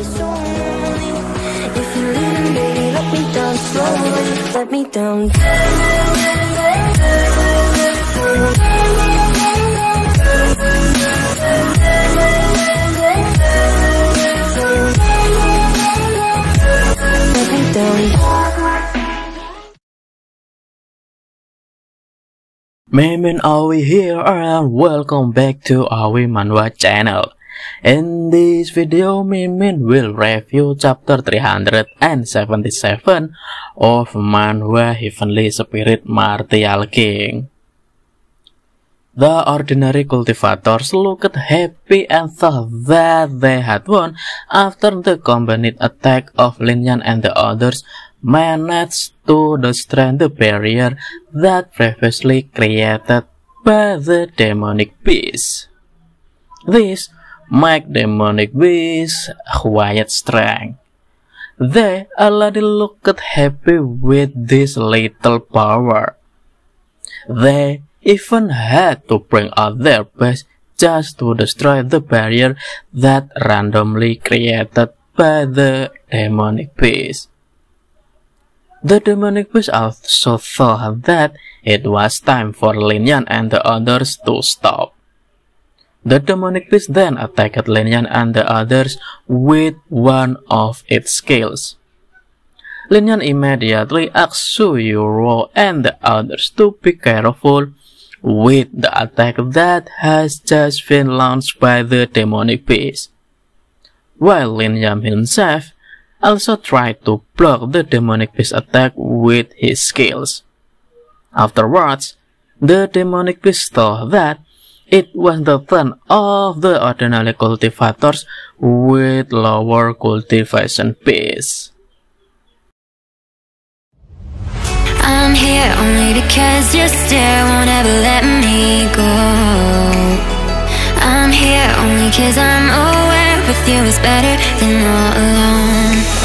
be so lonely. If you're leaving, baby, let me down slowly. Let me down. Let me down. Mimin Aoi here and welcome back to Aoi Manhua channel. In this video, Mimin will review chapter 377 of Manhua Heavenly Spirit Martial King. The ordinary cultivators looked happy and thought that they had won after the combined attack of Lin Yan and the others managed to destroy the barrier that previously created by the demonic beast. This made demonic beast quite strong. They already looked happy with this little power. They even had to bring out their best just to destroy the barrier that randomly created by the demonic beast. The demonic beast also thought that it was time for Lin Yan and the others to stop. The demonic beast then attacked Lin Yan and the others with one of its skills. Lin Yan immediately asked Su Yuro and the others to be careful with the attack that has just been launched by the demonic beast. While Lin Yan himself also tried to block the demonic beast attack with his skills. Afterwards, the demonic beast thought that it was the turn of the ordinary cultivators with lower cultivation pace. I'm here only because your stare won't ever let me go. I'm here only cause I'm aware with you is better than all alone.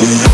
We'll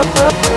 up, up, up.